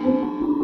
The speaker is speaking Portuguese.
Música